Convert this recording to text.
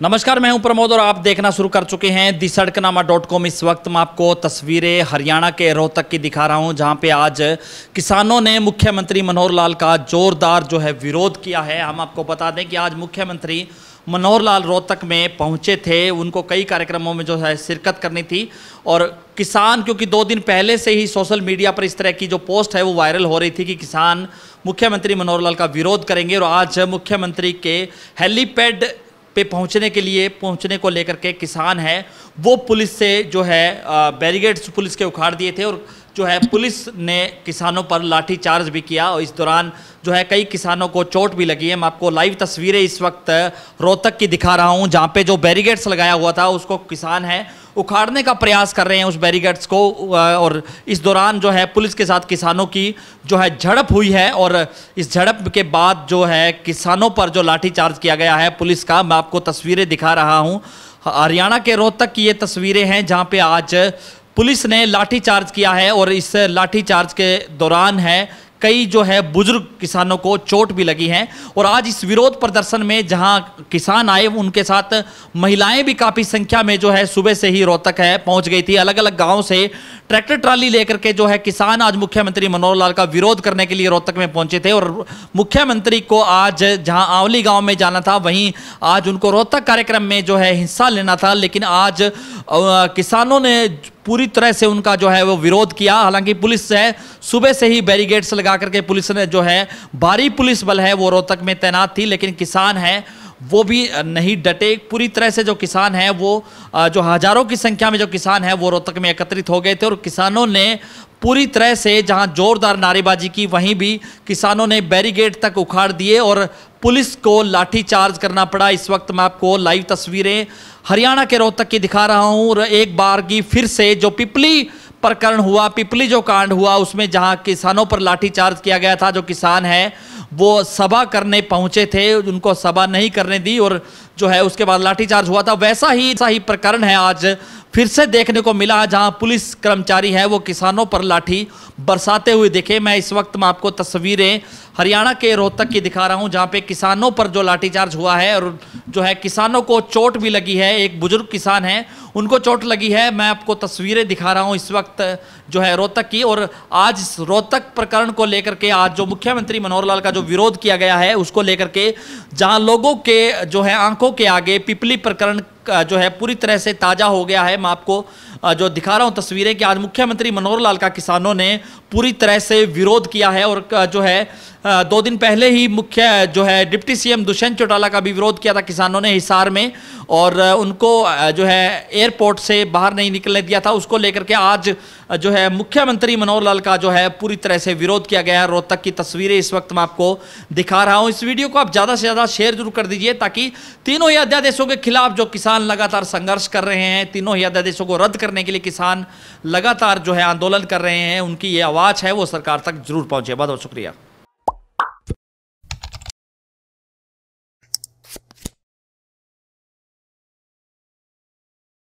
नमस्कार, मैं हूँ प्रमोद और आप देखना शुरू कर चुके हैं दी सड़कनामा डॉट कॉम। इस वक्त मैं आपको तस्वीरें हरियाणा के रोहतक की दिखा रहा हूँ, जहाँ पे आज किसानों ने मुख्यमंत्री मनोहर लाल का जोरदार जो है विरोध किया है। हम आपको बता दें कि आज मुख्यमंत्री मनोहर लाल रोहतक में पहुँचे थे। उनको कई कार्यक्रमों में जो है शिरकत करनी थी और किसान, क्योंकि दो दिन पहले से ही सोशल मीडिया पर इस तरह की जो पोस्ट है वो वायरल हो रही थी कि किसान मुख्यमंत्री मनोहर लाल का विरोध करेंगे और आज मुख्यमंत्री के हेलीपैड पे पहुँचने के लिए, पहुँचने को लेकर के किसान है, वो पुलिस से जो है बैरिगेड्स पुलिस के उखाड़ दिए थे और जो है पुलिस ने किसानों पर लाठी चार्ज भी किया और इस दौरान जो है कई किसानों को चोट भी लगी है। मैं आपको लाइव तस्वीरें इस वक्त रोहतक की दिखा रहा हूँ, जहाँ पे जो बैरिगेड्स लगाया हुआ था, उसको किसान है, उखाड़ने का प्रयास कर रहे हैं उस बैरिगेड्स को, और इस दौरान जो है पुलिस के साथ किसानों की जो है झड़प हुई है, और इस झड़प के बाद जो है किसानों पर जो लाठीचार्ज किया गया है पुलिस का, मैं आपको तस्वीरें दिखा रहा हूँ। हरियाणा के रोहतक की ये तस्वीरें हैं, जहाँ पे आज पुलिस ने लाठीचार्ज किया है और इस लाठीचार्ज के दौरान है, कई जो है बुज़ुर्ग किसानों को चोट भी लगी है। और आज इस विरोध प्रदर्शन में जहाँ किसान आए, उनके साथ महिलाएँ भी काफ़ी संख्या में जो है सुबह से ही रोहतक है, पहुँच गई थी। अलग अलग गाँव से ट्रैक्टर ट्राली लेकर के जो है किसान आज मुख्यमंत्री मनोहर लाल का विरोध करने के लिए रोहतक में पहुँचे थे। और मुख्यमंत्री को आज जहाँ आंवली गाँव में जाना था, वहीं आज उनको रोहतक कार्यक्रम में जो है हिस्सा लेना था। लेकिन आज किसानों ने पूरी तरह से उनका जो है वो विरोध किया। हालाँकि पुलिस है, सुबह से ही बैरिगेड्स लगा करके पुलिस ने जो है भारी पुलिस बल है वो रोहतक में तैनात थी, लेकिन किसान है वो भी नहीं डटे। पूरी तरह से जो किसान हैं, वो जो हज़ारों की संख्या में जो किसान हैं, वो रोहतक में एकत्रित हो गए थे और किसानों ने पूरी तरह से जहाँ जोरदार नारेबाजी की, वहीं भी किसानों ने बैरिगेड तक उखाड़ दिए और पुलिस को लाठी चार्ज करना पड़ा। इस वक्त मैं आपको लाइव तस्वीरें हरियाणा के रोहतक की दिखा रहा हूँ और एक बार की फिर से जो पिपली प्रकरण हुआ, पिपली जो कांड हुआ, उसमें जहाँ किसानों पर लाठीचार्ज किया गया था, जो किसान है वो सभा करने पहुँचे थे, उनको सभा नहीं करने दी और जो है उसके बाद लाठीचार्ज हुआ था। वैसा ही ऐसा ही प्रकरण है आज। फिर से देखने को मिला है जहाँ पुलिस कर्मचारी है, वो किसानों पर लाठी बरसाते हुए देखे। मैं इस वक्त में आपको तस्वीरें हरियाणा के रोहतक की दिखा रहा हूँ, जहाँ पे किसानों पर जो लाठीचार्ज हुआ है और जो है किसानों को चोट भी लगी है, एक बुज़ुर्ग किसान है, उनको चोट लगी है। मैं आपको तस्वीरें दिखा रहा हूँ इस वक्त जो है रोहतक की और आज रोहतक प्रकरण को लेकर के आज जो मुख्यमंत्री मनोहर लाल का जो विरोध किया गया है, उसको लेकर के जहाँ लोगों के जो है आँखों के आगे पिपली प्रकरण जो है पूरी तरह से ताज़ा हो गया है। मैं आपको जो दिखा रहा हूँ तस्वीरें कि आज मुख्यमंत्री मनोहर लाल का किसानों ने पूरी तरह से विरोध किया है और जो है दो दिन पहले ही मुख्य, जो है, डिप्टी सीएम दुष्यंत चौटाला का भी विरोध किया था किसानों ने हिसार में और उनको जो है, एयरपोर्ट से बाहर नहीं निकलने दिया था। उसको लेकर के आज जो है, मुख्यमंत्री मनोहर लाल का जो है, पूरी तरह से विरोध किया गया है। रोहतक की तस्वीरें इस वक्त मैं आपको दिखा रहा हूँ। इस वीडियो को आप ज़्यादा से ज़्यादा शेयर ज़रूर कर दीजिए ताकि तीनों ही अध्यादेशों के खिलाफ जो किसान लगातार संघर्ष कर रहे हैं, तीनों ही अध्यादेशों को रद्द करने के लिए किसान लगातार जो है आंदोलन कर रहे हैं, उनकी ये आवाज़ है, वो सरकार तक ज़रूर पहुँचे। बहुत बहुत शुक्रिया।